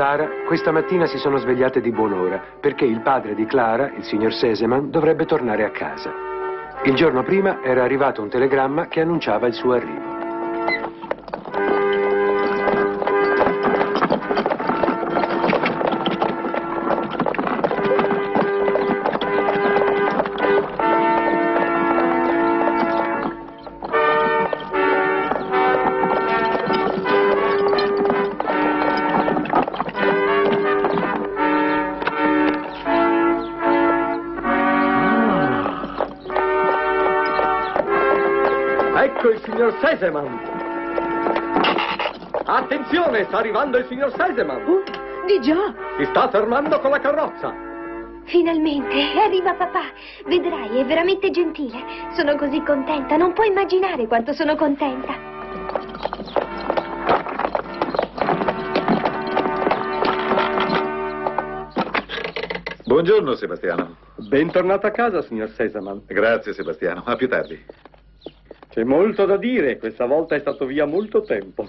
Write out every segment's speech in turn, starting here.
Clara questa mattina si sono svegliate di buon'ora perché il padre di Clara, il signor Seseman, dovrebbe tornare a casa. Il giorno prima era arrivato un telegramma che annunciava il suo arrivo. Seseman. Attenzione, sta arrivando il signor Seseman. Oh, di già. Si sta fermando con la carrozza. Finalmente, arriva papà. Vedrai, è veramente gentile. Sono così contenta, non puoi immaginare quanto sono contenta. Buongiorno Sebastiano. Bentornato a casa, signor Seseman. Grazie Sebastiano, a più tardi. C'è molto da dire, questa volta è stato via molto tempo.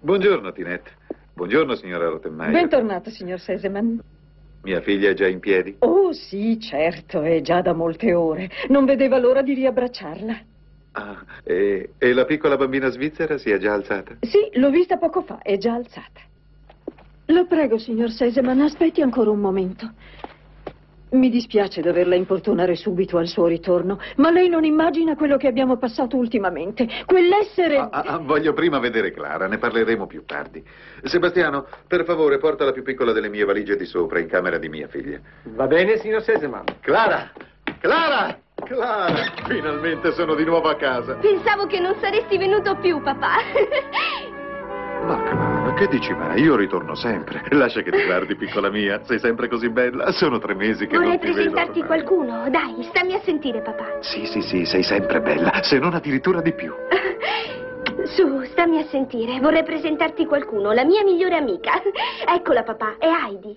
Buongiorno Tinette. Buongiorno signora Rottenmeier. Bentornato, signor Seseman. Mia figlia è già in piedi? Oh, sì, certo, è già da molte ore. Non vedeva l'ora di riabbracciarla. Ah, e, e la piccola bambina svizzera si è già alzata? Sì, l'ho vista poco fa, è già alzata. Lo prego, signor Seseman, aspetti ancora un momento. Mi dispiace doverla importunare subito al suo ritorno, ma lei non immagina quello che abbiamo passato ultimamente. Quell'essere... Ah, ah, voglio prima vedere Clara, ne parleremo più tardi. Sebastiano, per favore, porta la più piccola delle mie valigie di sopra in camera di mia figlia. Va bene, signor Seseman. Clara! Clara! Clara! Finalmente sono di nuovo a casa. Pensavo che non saresti venuto più, papà. Ma Clara, che dici mai? Io ritorno sempre. Lascia che ti guardi, piccola mia. Sei sempre così bella. Sono tre mesi che Vorrei non ti vedo. presentarti ormai. qualcuno. Dai, stammi a sentire, papà. Sì, sì, sì, sei sempre bella, se non addirittura di più. Su, stammi a sentire. Vorrei presentarti qualcuno, la mia migliore amica. Eccola, papà, è Heidi.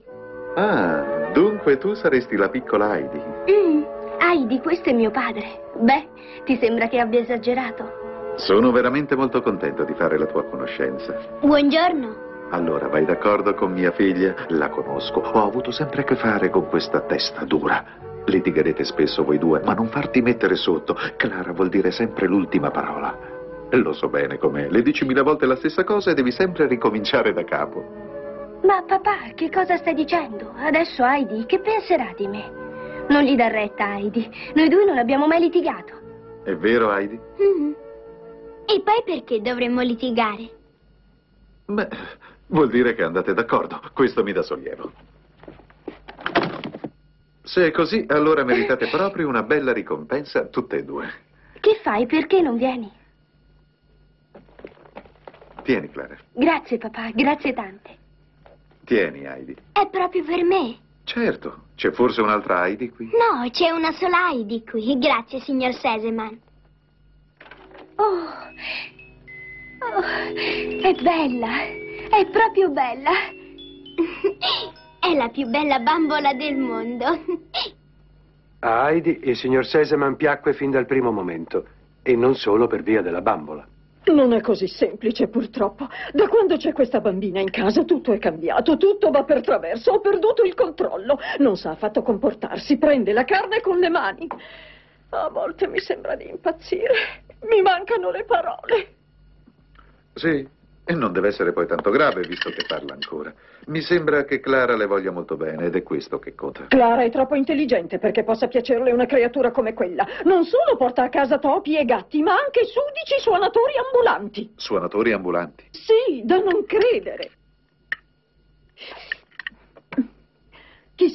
Ah, dunque tu saresti la piccola Heidi. Mm, Heidi, questo è mio padre. Beh, ti sembra che abbia esagerato? Sono veramente molto contento di fare la tua conoscenza. Buongiorno. Allora, vai d'accordo con mia figlia? La conosco. Ho avuto sempre a che fare con questa testa dura. Litigherete spesso voi due, ma non farti mettere sotto. Clara vuol dire sempre l'ultima parola. Lo so bene com'è. Le dici mille volte la stessa cosa e devi sempre ricominciare da capo. Ma papà, che cosa stai dicendo? Adesso Heidi, che penserà di me? Non gli dar retta, Heidi. Noi due non abbiamo mai litigato. È vero, Heidi? Mm. E poi perché dovremmo litigare? Beh, vuol dire che andate d'accordo. Questo mi dà sollievo. Se è così, allora meritate proprio una bella ricompensa tutte e due. Che fai? Perché non vieni? Tieni, Clara. Grazie, papà, grazie tante. Tieni, Heidi. È proprio per me. Certo, c'è forse un'altra Heidi qui? No, c'è una sola Heidi qui. Grazie, signor Seseman. Oh. Oh, è bella. È proprio bella. È la più bella bambola del mondo. A Heidi il signor Seseman piacque fin dal primo momento, e non solo per via della bambola. Non è così semplice, purtroppo. Da quando c'è questa bambina in casa tutto è cambiato, tutto va per traverso, ho perduto il controllo. Non sa affatto comportarsi, prende la carne con le mani. A volte mi sembra di impazzire. Mi mancano le parole. Sì, e non deve essere poi tanto grave, visto che parla ancora. Mi sembra che Clara le voglia molto bene, ed è questo che conta. Clara è troppo intelligente perché possa piacerle una creatura come quella. Non solo porta a casa topi e gatti, ma anche sudici suonatori ambulanti. Suonatori ambulanti. Sì, da non credere.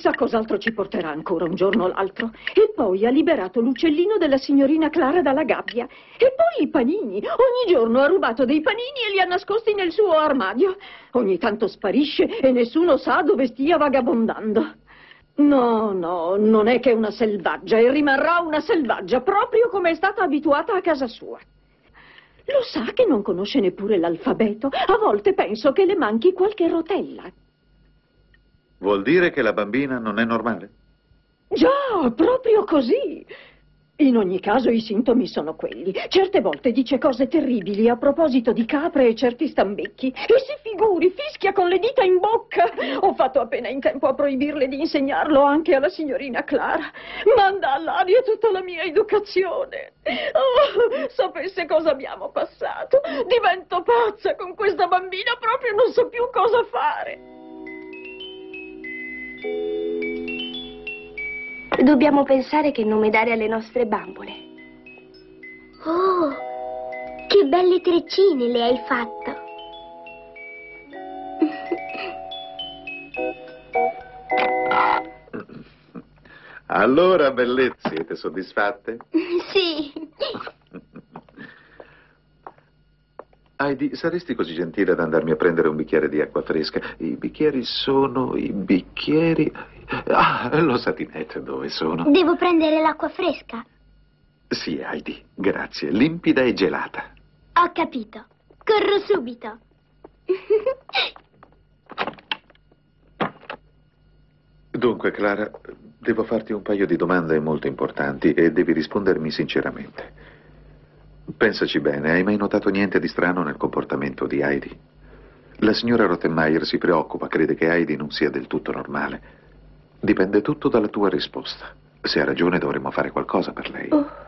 Chissà cos'altro ci porterà ancora un giorno o l'altro. E poi ha liberato l'uccellino della signorina Clara dalla gabbia. E poi i panini. Ogni giorno ha rubato dei panini e li ha nascosti nel suo armadio. Ogni tanto sparisce e nessuno sa dove stia vagabondando. No, no, non è che una selvaggia e rimarrà una selvaggia proprio come è stata abituata a casa sua. Lo sa che non conosce neppure l'alfabeto? A volte penso che le manchi qualche rotella. Vuol dire che la bambina non è normale? Già, proprio così. In ogni caso i sintomi sono quelli. Certe volte dice cose terribili a proposito di capre e certi stambecchi. E si figuri, fischia con le dita in bocca. Ho fatto appena in tempo a proibirle di insegnarlo anche alla signorina Clara. Manda all'aria tutta la mia educazione. Oh, sapesse cosa abbiamo passato. Divento pazza con questa bambina, proprio non so più cosa fare. Dobbiamo pensare che nome dare alle nostre bambole. Oh, che belle treccine le hai fatto. Allora, bellezze, siete soddisfatte? Sì. Heidi, saresti così gentile ad andarmi a prendere un bicchiere di acqua fresca? I bicchieri sono i bicchieri... Ah, lo satinette dove sono? Devo prendere l'acqua fresca. Sì, Heidi, grazie. Limpida e gelata. Ho capito. Corro subito. Dunque, Clara, devo farti un paio di domande molto importanti e devi rispondermi sinceramente. Pensaci bene, hai mai notato niente di strano nel comportamento di Heidi? La signora Rottenmeier si preoccupa, crede che Heidi non sia del tutto normale. Dipende tutto dalla tua risposta. Se ha ragione dovremmo fare qualcosa per lei. Oh.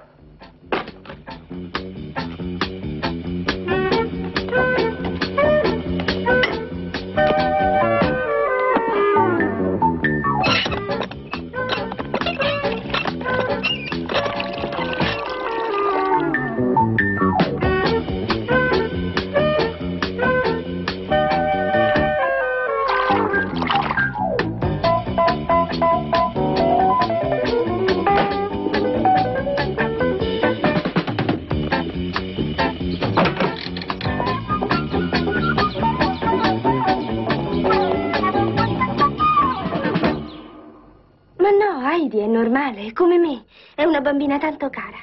È una bambina tanto cara.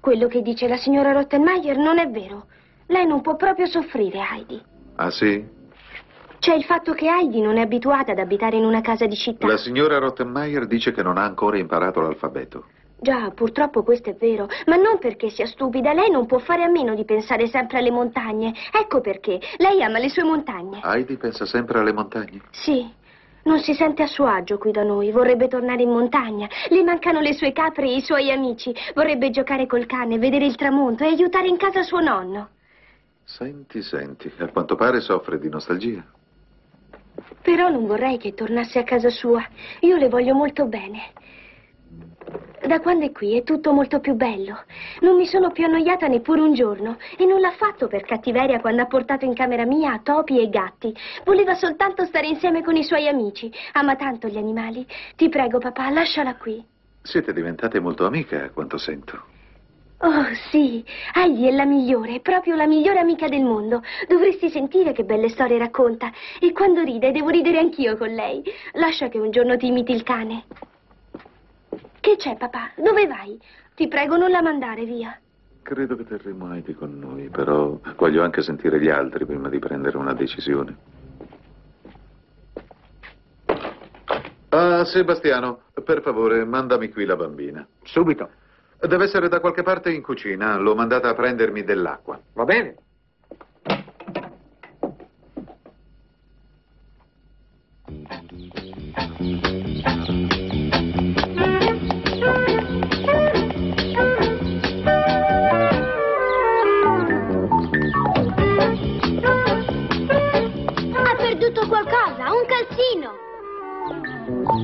Quello che dice la signora Rottenmeier non è vero. Lei non può proprio soffrire, Heidi. Ah, sì? C'è il fatto che Heidi non è abituata ad abitare in una casa di città. La signora Rottenmeier dice che non ha ancora imparato l'alfabeto. Già, purtroppo questo è vero, ma non perché sia stupida. Lei non può fare a meno di pensare sempre alle montagne. Ecco perché. Lei ama le sue montagne. Heidi pensa sempre alle montagne. Sì. Non si sente a suo agio qui da noi, vorrebbe tornare in montagna. Le mancano le sue capre e i suoi amici. Vorrebbe giocare col cane, vedere il tramonto e aiutare in casa suo nonno. Senti, senti, a quanto pare soffre di nostalgia. Però non vorrei che tornasse a casa sua. Io le voglio molto bene. Da quando è qui è tutto molto più bello. Non mi sono più annoiata neppure un giorno e non l'ha fatto per cattiveria quando ha portato in camera mia topi e gatti. Voleva soltanto stare insieme con i suoi amici. Ama tanto gli animali. Ti prego, papà, lasciala qui. Siete diventate molto amiche, a quanto sento. Oh, sì, Heidi è la migliore, proprio la migliore amica del mondo. Dovresti sentire che belle storie racconta. E quando ride, devo ridere anch'io con lei. Lascia che un giorno ti imiti il cane. Che c'è, papà? Dove vai? Ti prego, non la mandare via. Credo che terremo Heidi con noi, però voglio anche sentire gli altri prima di prendere una decisione. Ah, Sebastiano, per favore, mandami qui la bambina. Subito. Deve essere da qualche parte in cucina. L'ho mandata a prendermi dell'acqua. Va bene?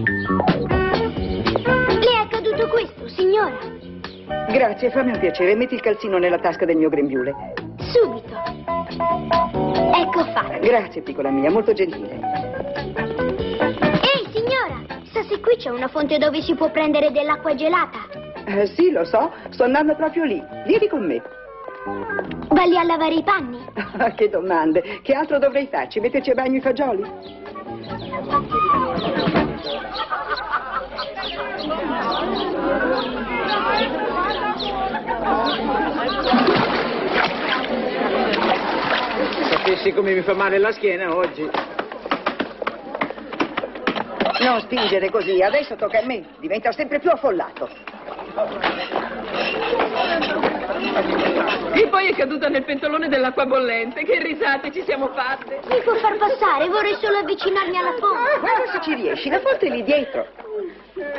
Le è accaduto questo, signora? Grazie, fammi un piacere. Metti il calzino nella tasca del mio grembiule. Subito. Ecco fatto. Grazie, piccola mia, molto gentile. Ehi, signora, sa se qui c'è una fonte dove si può prendere dell'acqua gelata? Eh, sì, lo so, sto andando proprio lì. Vieni con me. Va lì a lavare i panni? Ah, che domande. Che altro dovrei farci? Metterci a bagno i fagioli? Sapessi come mi fa male la schiena oggi. Non spingere così, adesso tocca a me. Diventa sempre più affollato. Caduta nel pentolone dell'acqua bollente. Che risate ci siamo fatte. Mi può far passare, vorrei solo avvicinarmi alla fonte. Guarda se ci riesci, la fonte è lì dietro.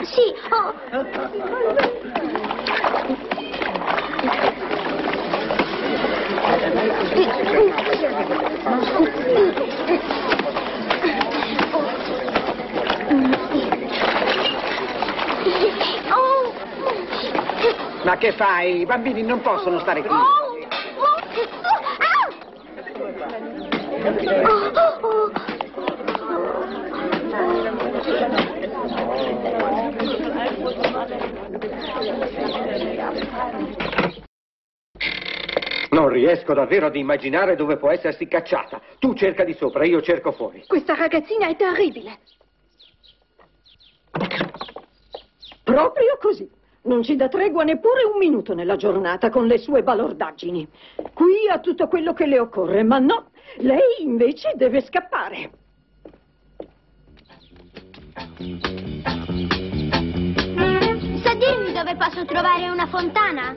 Sì, oh. Oh. Ma che fai? I bambini non possono stare qui. Oh. Oh. Oh. Non riesco davvero ad immaginare dove può essersi cacciata. Tu cerca di sopra, io cerco fuori. Questa ragazzina è terribile. Proprio così. Non ci dà tregua neppure un minuto nella giornata con le sue balordaggini. Qui ha tutto quello che le occorre, ma no, lei invece deve scappare. Sa dirmi dove posso trovare una fontana?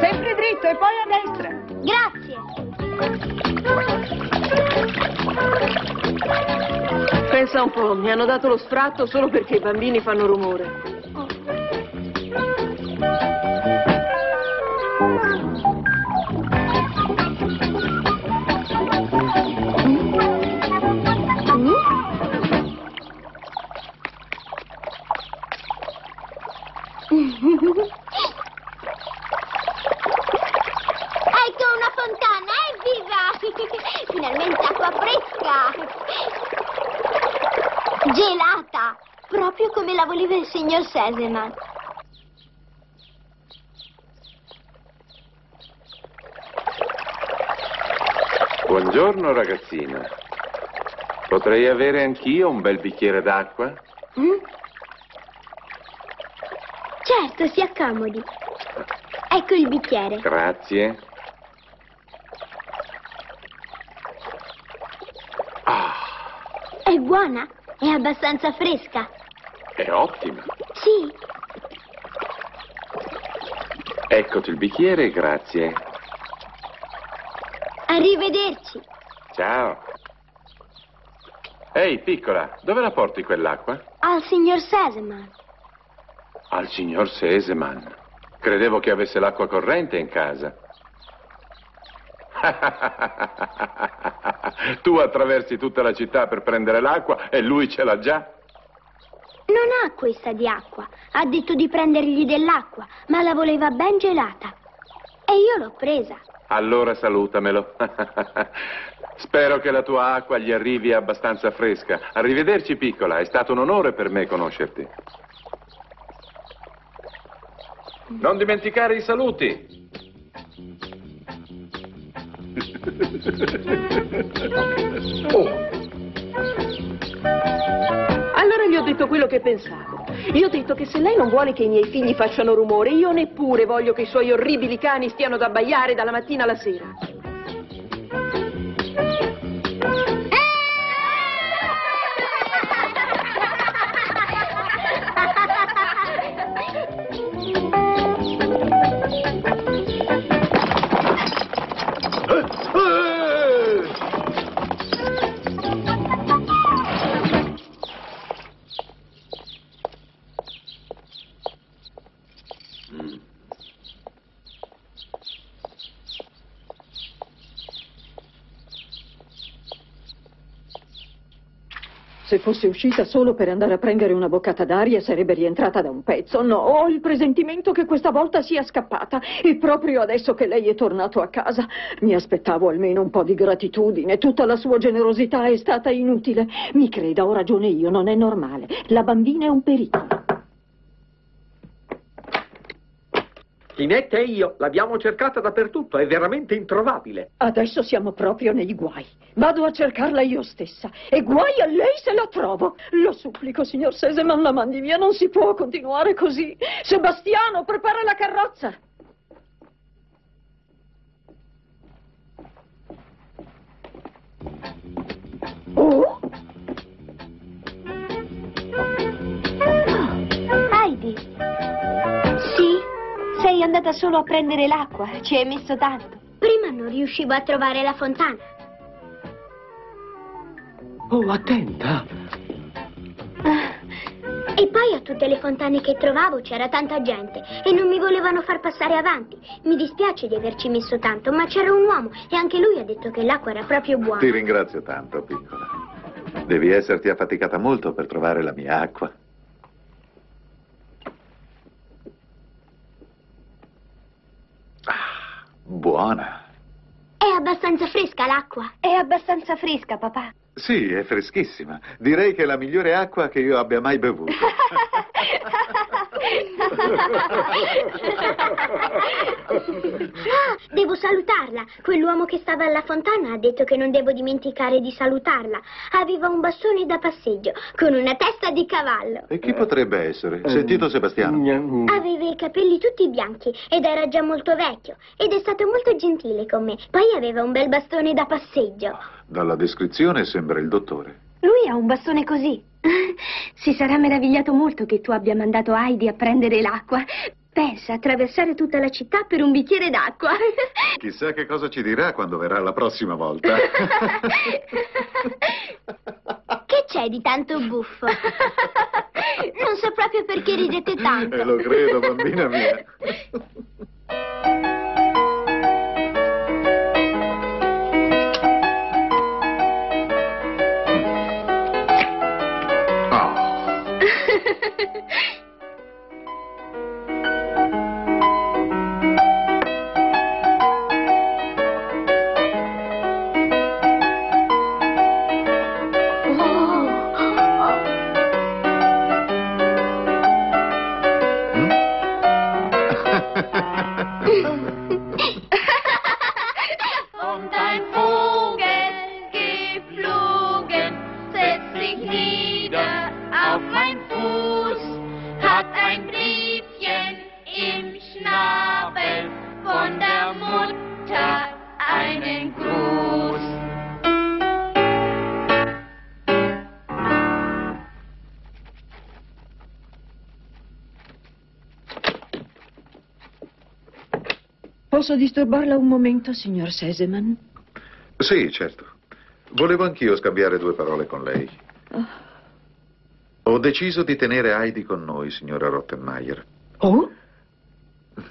Sempre dritto e poi a destra. Grazie. Pensa un po', mi hanno dato lo sfratto solo perché i bambini fanno rumore. Seseman. Buongiorno ragazzina. Potrei avere anch'io un bel bicchiere d'acqua? Mm? Certo, si accomodi. Ecco il bicchiere. Grazie. Ah, È buona? È abbastanza fresca? è ottima. Sì. Eccoti il bicchiere, grazie. Arrivederci. Ciao. Ehi, piccola, dove la porti quell'acqua? Al signor Seseman. Al signor Seseman. Credevo che avesse l'acqua corrente in casa. tu attraversi tutta la città per prendere l'acqua e lui ce l'ha già. Non ha acquista di acqua. Ha detto di prendergli dell'acqua, ma la voleva ben gelata. E io l'ho presa. Allora salutamelo. Spero che la tua acqua gli arrivi abbastanza fresca. Arrivederci, piccola. È stato un onore per me conoscerti. Non dimenticare i saluti. Allora gli ho detto quello che pensavo. Gli ho detto che se lei non vuole che i miei figli facciano rumore, io neppure voglio che i suoi orribili cani stiano ad abbaiare dalla mattina alla sera. Se fosse uscita solo per andare a prendere una boccata d'aria sarebbe rientrata da un pezzo. No, ho il presentimento che questa volta sia scappata. E proprio adesso che lei è tornato a casa mi aspettavo almeno un po' di gratitudine. Tutta la sua generosità è stata inutile. Mi creda, ho ragione io, non è normale. La bambina è un pericolo. Tinette e io l'abbiamo cercata dappertutto, è veramente introvabile. Adesso siamo proprio nei guai. Vado a cercarla io stessa. E guai a lei se la trovo. Lo supplico, signor Seseman, la mandi via. Non si può continuare così. Sebastiano, prepara la carrozza. Solo a prendere l'acqua. Ci hai messo tanto. Prima non riuscivo a trovare la fontana. Oh, attenta! E poi a tutte le fontane che trovavo c'era tanta gente e non mi volevano far passare avanti. Mi dispiace di averci messo tanto, ma c'era un uomo e anche lui ha detto che l'acqua era proprio buona. Ti ringrazio tanto, piccola. Devi esserti affaticata molto per trovare la mia acqua. Buona. È abbastanza fresca l'acqua. È abbastanza fresca, papà. Sì, è freschissima. Direi che è la migliore acqua che io abbia mai bevuto. Ah, devo salutarla. Quell'uomo che stava alla fontana ha detto che non devo dimenticare di salutarla. Aveva un bastone da passeggio con una testa di cavallo. E chi potrebbe essere? Sentito Sebastiano? Aveva i capelli tutti bianchi ed era già molto vecchio ed è stato molto gentile con me. Poi aveva un bel bastone da passeggio. Dalla descrizione sembra il dottore. Lui ha un bastone così. Si sarà meravigliato molto che tu abbia mandato Heidi a prendere l'acqua. Pensa, attraversare tutta la città per un bicchiere d'acqua. Chissà che cosa ci dirà quando verrà la prossima volta. Che c'è di tanto buffo? Non so proprio perché ridete tanto. E lo credo, bambina mia. Posso disturbarla un momento, signor Seseman? Sì, certo. Volevo anch'io scambiare due parole con lei. Ah. Ho deciso di tenere Heidi con noi, signora Rottenmeier. Oh?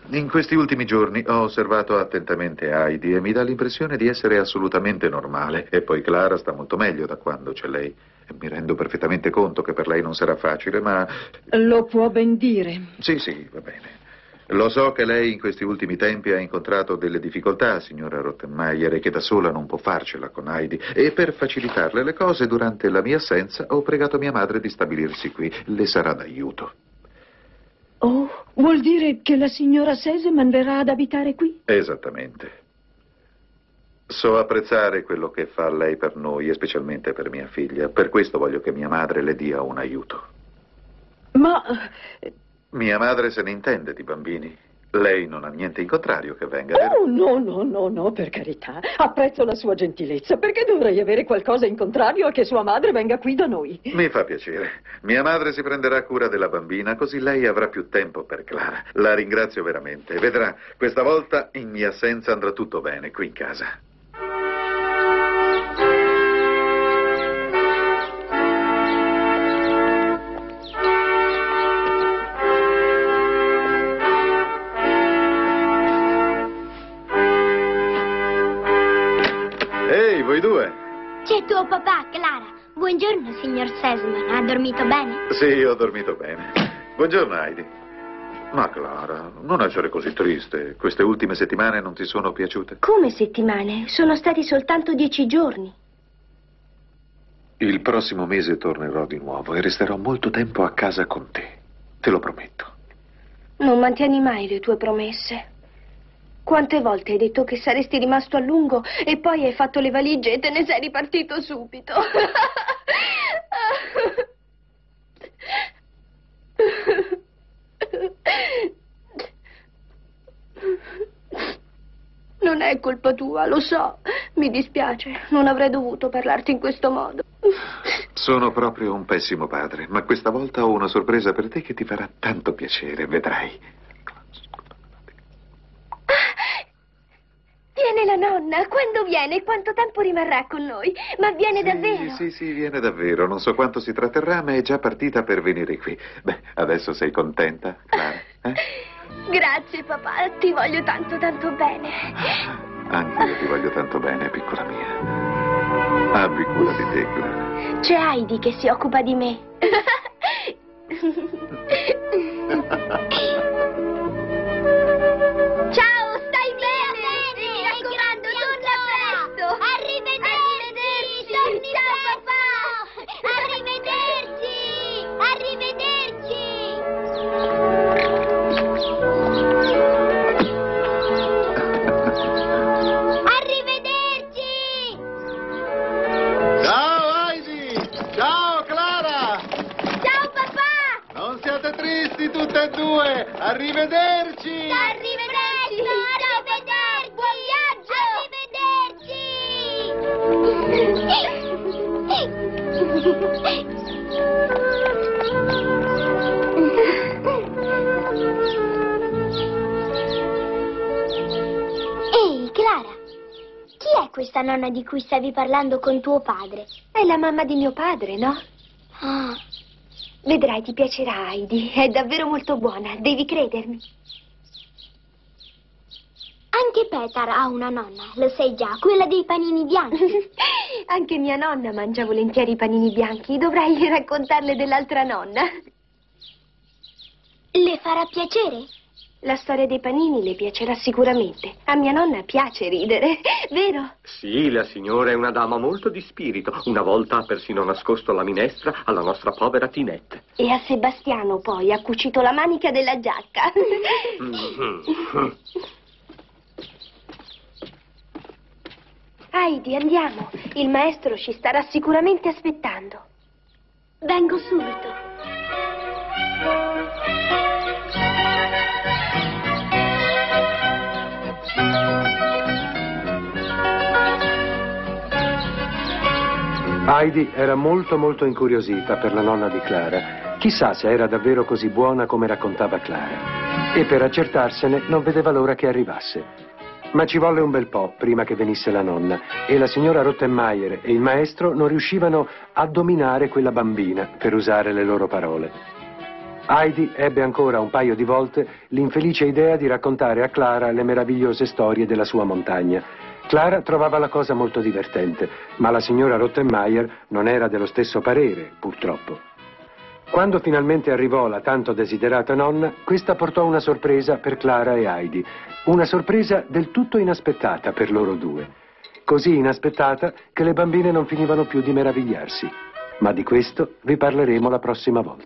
In questi ultimi giorni ho osservato attentamente Heidi e mi dà l'impressione di essere assolutamente normale. E poi Clara sta molto meglio da quando c'è lei. Mi rendo perfettamente conto che per lei non sarà facile, ma... Lo può ben dire. Sì, sì, va bene. Lo so che lei in questi ultimi tempi ha incontrato delle difficoltà, signora Rottenmeier, e che da sola non può farcela con Heidi. E per facilitarle le cose, durante la mia assenza, ho pregato mia madre di stabilirsi qui. Le sarà d'aiuto. Oh, vuol dire che la signora Seseman verrà ad abitare qui? Esattamente. So apprezzare quello che fa lei per noi e specialmente per mia figlia. Per questo voglio che mia madre le dia un aiuto. Ma Mia madre se ne intende di bambini. Lei non ha niente in contrario che venga. vero? No, no, no, no, per carità. Apprezzo la sua gentilezza. Perché dovrei avere qualcosa in contrario a che sua madre venga qui da noi? Mi fa piacere. Mia madre si prenderà cura della bambina, così lei avrà più tempo per Clara. La ringrazio veramente. Vedrà, questa volta in mia assenza andrà tutto bene qui in casa. Buongiorno, signor Sesman. Ha dormito bene? Sì, ho dormito bene. Buongiorno, Heidi. Ma Clara, non essere così triste. Queste ultime settimane non ti sono piaciute? Come settimane? Sono stati soltanto dieci giorni. Il prossimo mese tornerò di nuovo e resterò molto tempo a casa con te. Te lo prometto. Non mantieni mai le tue promesse. Quante volte hai detto che saresti rimasto a lungo e poi hai fatto le valigie e te ne sei ripartito subito? Non è colpa tua, lo so. Mi dispiace, non avrei dovuto parlarti in questo modo. Sono proprio un pessimo padre, ma questa volta ho una sorpresa per te che ti farà tanto piacere, vedrai. nonna, quando viene e quanto tempo rimarrà con noi? Ma viene davvero? Sì, sì, viene davvero. Non so quanto si tratterrà, ma è già partita per venire qui. Beh, adesso sei contenta, Clara? Eh? Grazie, papà, ti voglio tanto, tanto bene. Anche io ti voglio tanto bene, piccola mia. Abbi cura di te, Clara. C'è Heidi che si occupa di me. Arrivederci! Arrivederci! Arrivederci! Buon viaggio! Ehi, Clara! Chi è questa nonna di cui stavi parlando con tuo padre? È la mamma di mio padre, no? Ah, Vedrai, ti piacerà, Heidi. È davvero molto buona, devi credermi. anche Petar ha una nonna, lo sai già, quella dei panini bianchi. Anche mia nonna mangia volentieri i panini bianchi. Dovrai raccontarle dell'altra nonna. Le farà piacere? La storia dei panini le piacerà sicuramente. A mia nonna piace ridere, vero? Sì, la signora è una dama molto di spirito. Una volta ha persino nascosto la minestra alla nostra povera Tinette. E a Sebastiano poi ha cucito la manica della giacca. Heidi, andiamo. Il maestro ci starà sicuramente aspettando. Vengo subito. Heidi era molto molto incuriosita per la nonna di Clara. Chissà se era davvero così buona come raccontava Clara. E per accertarsene non vedeva l'ora che arrivasse. Ma ci volle un bel po' prima che venisse la nonna e la signora Rottenmeier e il maestro non riuscivano a dominare quella bambina, per usare le loro parole. Heidi ebbe ancora un paio di volte l'infelice idea di raccontare a Clara le meravigliose storie della sua montagna. Clara trovava la cosa molto divertente, ma la signora Rottenmeier non era dello stesso parere, purtroppo. Quando finalmente arrivò la tanto desiderata nonna, questa portò una sorpresa per Clara e Heidi, una sorpresa del tutto inaspettata per loro due. Così inaspettata che le bambine non finivano più di meravigliarsi. Ma di questo vi parleremo la prossima volta.